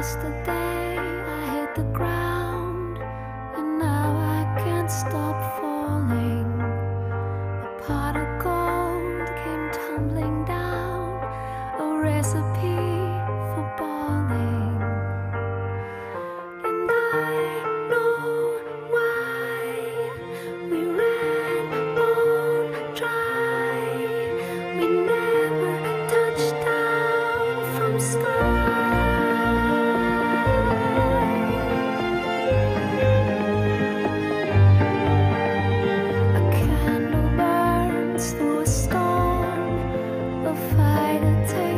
Yesterday I hit the ground, and now I can't stop falling. A pot of gold came tumbling. to take